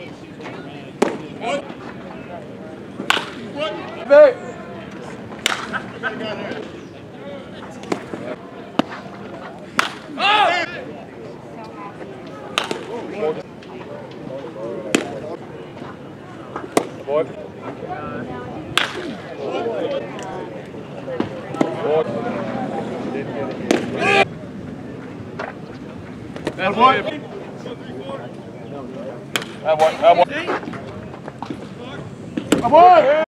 Boy. Boy. That boy. That one. That one.